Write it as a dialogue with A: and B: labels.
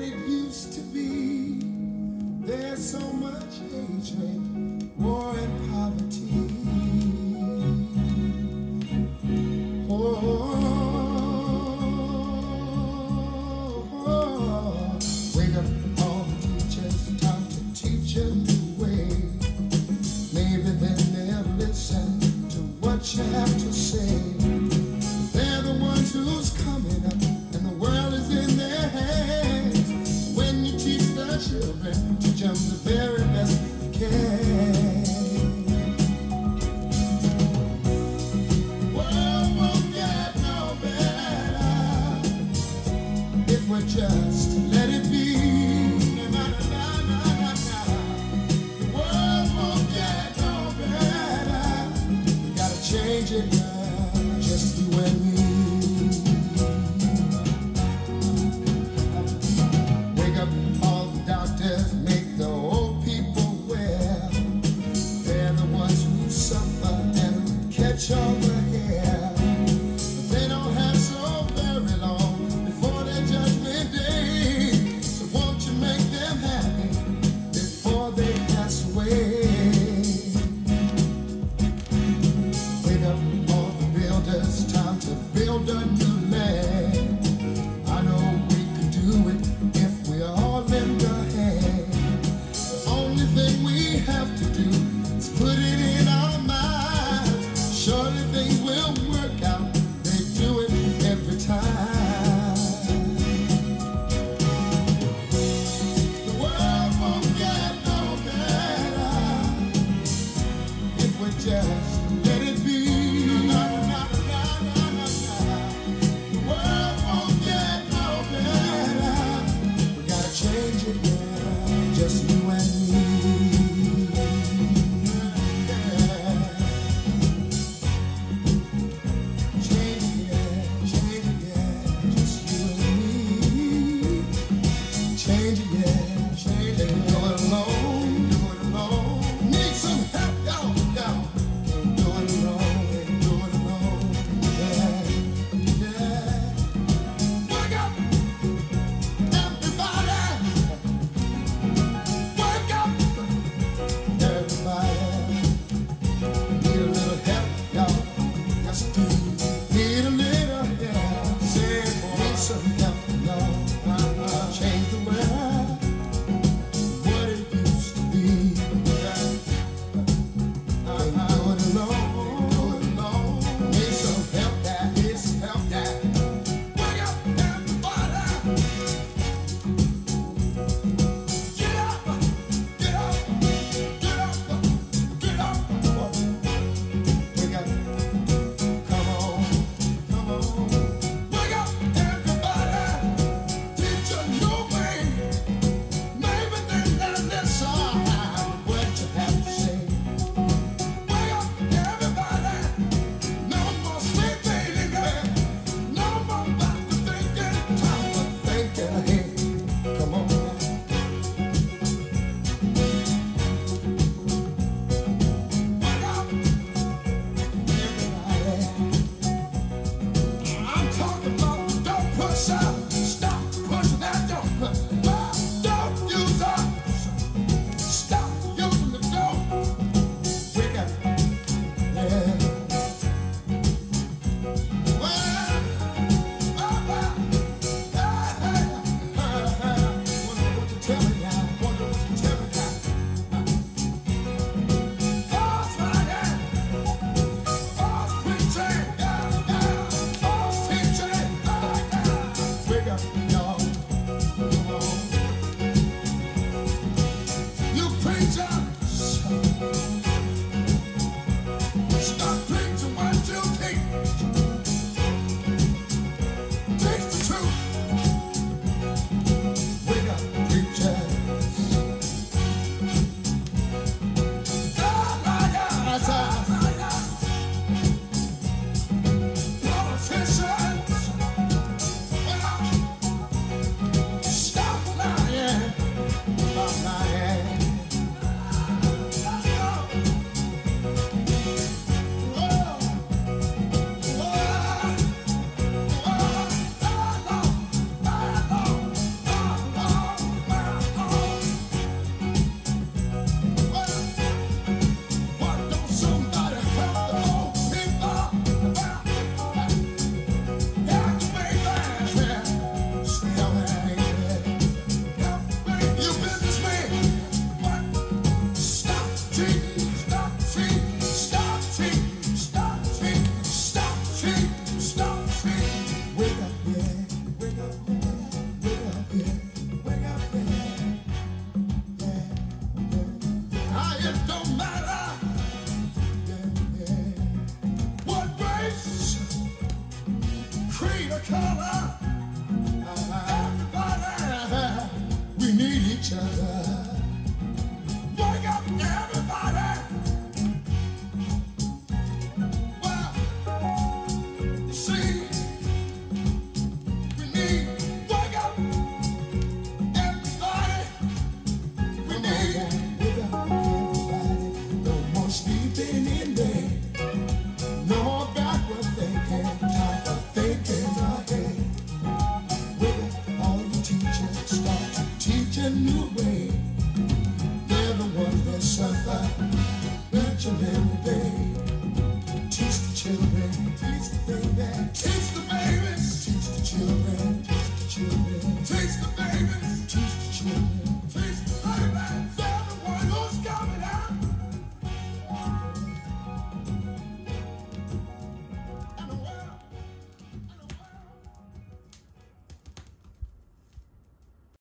A: it used to be. There's so much hatred, war, and poverty. Oh, wake up all the teachers, time to teach way. Maybe then they'll listen to what you have to say. higher. They're the ones that suffer each and every day. Teach the children, teach the baby, teach